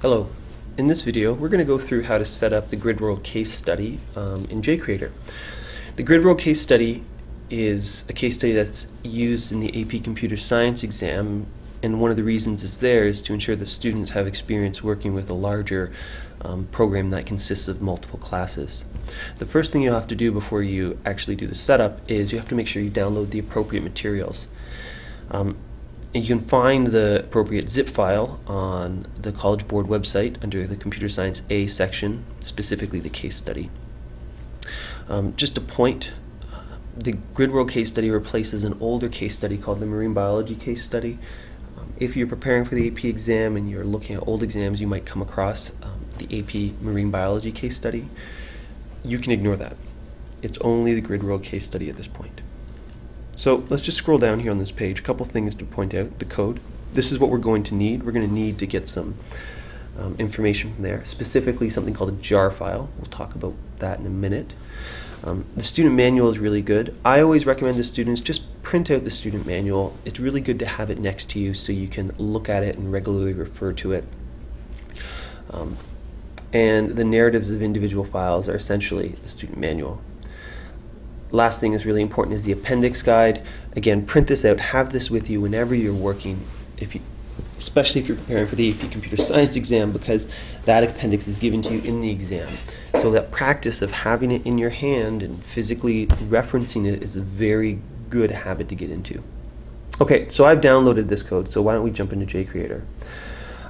Hello. In this video, we're going to go through how to set up the GridWorld case study um, in JCreator. The GridWorld case study is a case study that's used in the AP Computer Science exam, and one of the reasons it's there is to ensure that students have experience working with a larger um, program that consists of multiple classes. The first thing you have to do before you actually do the setup is you have to make sure you download the appropriate materials. Um, you can find the appropriate zip file on the College Board website under the Computer Science A section, specifically the case study. Um, just a point, uh, the GridWorld case study replaces an older case study called the Marine Biology case study. Um, if you're preparing for the AP exam and you're looking at old exams, you might come across um, the AP Marine Biology case study. You can ignore that. It's only the GridWorld case study at this point. So let's just scroll down here on this page. A couple things to point out. The code. This is what we're going to need. We're going to need to get some um, information from there, specifically something called a jar file. We'll talk about that in a minute. Um, the student manual is really good. I always recommend to students just print out the student manual. It's really good to have it next to you so you can look at it and regularly refer to it. Um, and the narratives of individual files are essentially the student manual last thing is really important is the appendix guide. Again, print this out, have this with you whenever you're working, if you, especially if you're preparing for the AP Computer Science exam, because that appendix is given to you in the exam. So that practice of having it in your hand and physically referencing it is a very good habit to get into. Okay, so I've downloaded this code, so why don't we jump into JCreator.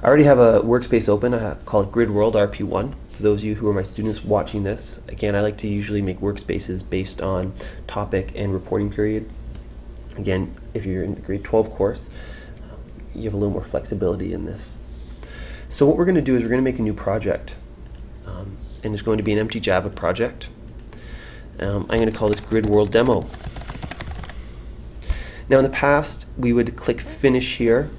I already have a workspace open, I call it Grid World RP1 for those of you who are my students watching this, again, I like to usually make workspaces based on topic and reporting period. Again, if you're in the grade 12 course, you have a little more flexibility in this. So what we're going to do is we're going to make a new project. Um, and it's going to be an empty Java project. Um, I'm going to call this Grid World Demo. Now in the past, we would click Finish here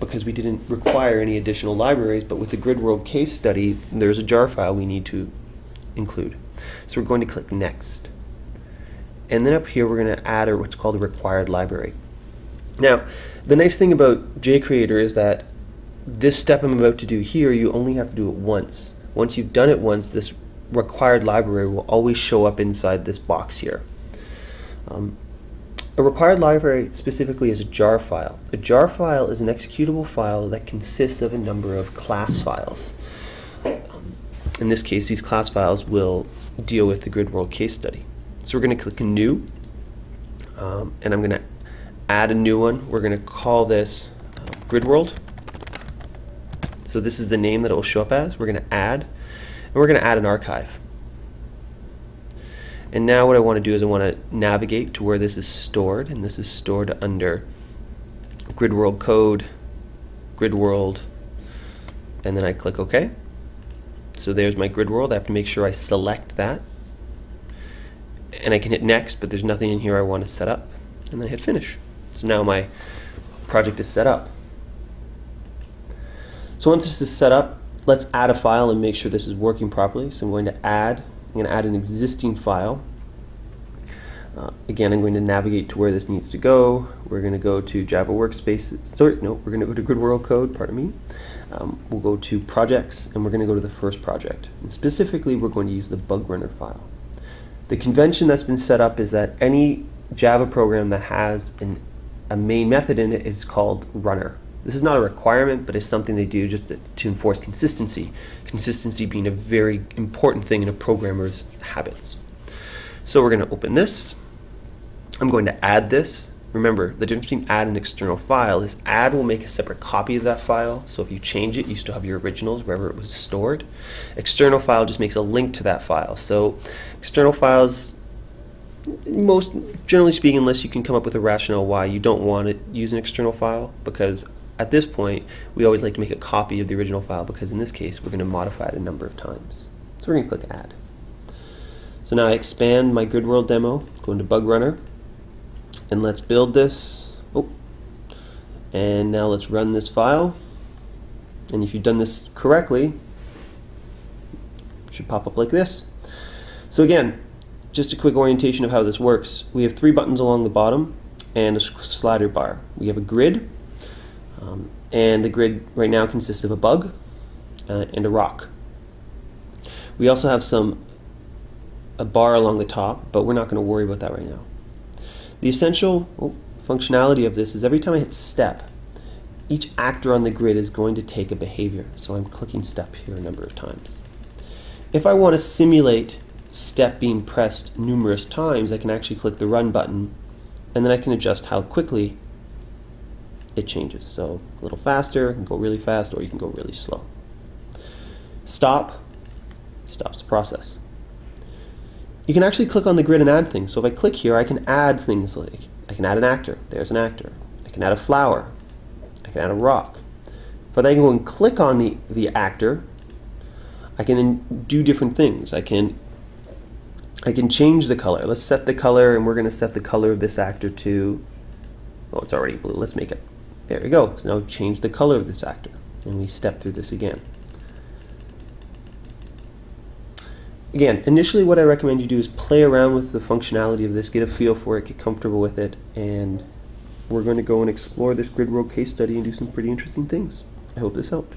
because we didn't require any additional libraries, but with the Grid World case study, there's a jar file we need to include. So we're going to click Next. And then up here, we're going to add what's called a required library. Now, the nice thing about JCreator is that this step I'm about to do here, you only have to do it once. Once you've done it once, this required library will always show up inside this box here. Um, a required library specifically is a jar file. A jar file is an executable file that consists of a number of class files. In this case, these class files will deal with the Grid World case study. So we're going to click New, um, and I'm going to add a new one. We're going to call this uh, Grid World. So this is the name that it will show up as. We're going to add, and we're going to add an archive. And now what I want to do is I want to navigate to where this is stored, and this is stored under Grid World Code, Grid World, and then I click OK. So there's my Grid World. I have to make sure I select that. And I can hit Next, but there's nothing in here I want to set up. And then I hit Finish. So now my project is set up. So once this is set up, let's add a file and make sure this is working properly. So I'm going to add I'm going to add an existing file. Uh, again, I'm going to navigate to where this needs to go. We're going to go to Java Workspaces. Sorry, no, we're going to go to Grid World Code, pardon me. Um, we'll go to Projects, and we're going to go to the first project. And specifically, we're going to use the bug runner file. The convention that's been set up is that any Java program that has an, a main method in it is called runner. This is not a requirement, but it's something they do just to, to enforce consistency. Consistency being a very important thing in a programmer's habits. So we're going to open this. I'm going to add this. Remember, the difference between add and external file is add will make a separate copy of that file. So if you change it, you still have your originals wherever it was stored. External file just makes a link to that file. So external files, most generally speaking, unless you can come up with a rationale why you don't want to use an external file, because at this point, we always like to make a copy of the original file because in this case, we're going to modify it a number of times. So we're going to click Add. So now I expand my Grid World demo, go into Bug Runner, and let's build this. Oh, and now let's run this file. And if you've done this correctly, should pop up like this. So again, just a quick orientation of how this works. We have three buttons along the bottom and a slider bar. We have a grid, um, and the grid right now consists of a bug, uh, and a rock. We also have some a bar along the top, but we're not going to worry about that right now. The essential oh, functionality of this is every time I hit step, each actor on the grid is going to take a behavior. So I'm clicking step here a number of times. If I want to simulate step being pressed numerous times, I can actually click the run button and then I can adjust how quickly it changes. So a little faster, you can go really fast, or you can go really slow. Stop, stops the process. You can actually click on the grid and add things. So if I click here, I can add things like, I can add an actor, there's an actor. I can add a flower, I can add a rock. If I then go and click on the, the actor, I can then do different things. I can I can change the color. Let's set the color, and we're going to set the color of this actor to, oh, it's already blue. Let's make it, there we go. So now change the color of this actor, and we step through this again. Again, initially what I recommend you do is play around with the functionality of this, get a feel for it, get comfortable with it, and we're going to go and explore this grid world case study and do some pretty interesting things. I hope this helped.